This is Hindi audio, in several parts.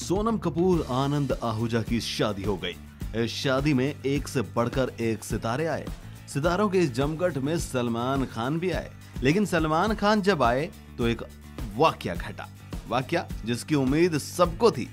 सोनम कपूर, आनंद आहूजा की शादी हो गई। इस शादी में एक से बढ़कर एक सितारे आए। सितारों के इस जमघट में सलमान खान भी आए। लेकिन सलमान खान जब आए तो एक वाक्या घटा। वाक्या जिसकी उम्मीद सबको थी।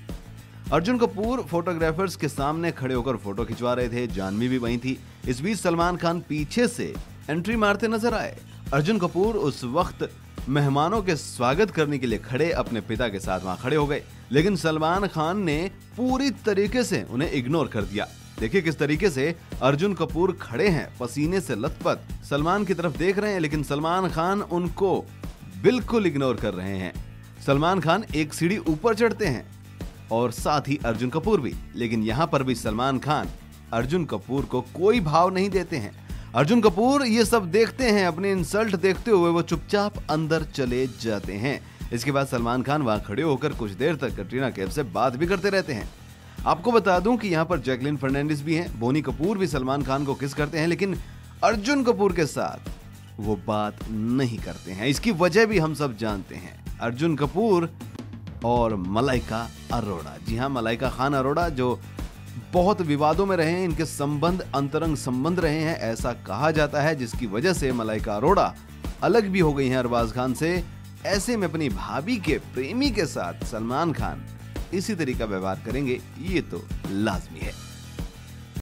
अर्जुन कपूर फोटोग्राफर्स के सामने खड़े होकर फ़ोटो खिंचवा रहे थे। जानवी भी वहीं थी। इस बीच सलमान खान पीछे से एंट्री मारते नज़र आए। अर्जुन कपूर उस वक्त मेहमानों के स्वागत करने के लिए खड़े अपने पिता के साथ वहाँ खड़े हो गए। लेकिन सलमान खान ने पूरी तरीके से उन्हें इग्नोर कर दिया। देखिए किस तरीके से अर्जुन कपूर खड़े हैं, पसीने से लथपथ। सलमान की तरफ़ देख रहे हैं, लेकिन सलमान खान उनको बिल्कुल इग्नोर कर रहे हैं। सलमान खान एक सीढ़ी ऊपर चढ़ते हैं और साथ ही अर्जुन कपूर भी। लेकिन यहाँ पर भी सलमान खान अर्जुन कपूर को कोई भाव नहीं देते हैं। अर्जुन कपूर ये सब देखते हैं, अपने इंसल्ट देखते हुए वो चुपचाप अंदर चले जाते हैं। इसके बाद सलमान खान वहाँ खड़े होकर कुछ देर तक कटरीना कैफ से बात भी करते रहते हैं। आपको बता दूँ कि यहाँ पर जैकलिन फर्नांडिस भी हैं, बोनी कपूर भी सलमान खान को किस करते हैं, लेकिन अर्जुन कपूर के साथ वो बात नहीं करते हैं। इसकी वजह भी हम सब जानते हैं। अर्जुन कपूर और मलाइका अरोड़ा। जी हाँ मलाइका खान अरोड़ा, जो बहुत विवादों में रहे इनके संबंध, अंतरंग संबंध रहे हैं, ऐसा कहा जाता है, जिसकी वजह से मलाइका अरोड़ा अलग भी हो गई हैं अरबाज खान से। ऐसे में अपनी भाभी के प्रेमी के साथ सलमान खान इसी तरीका व्यवहार करेंगे, ये तो लाजमी है।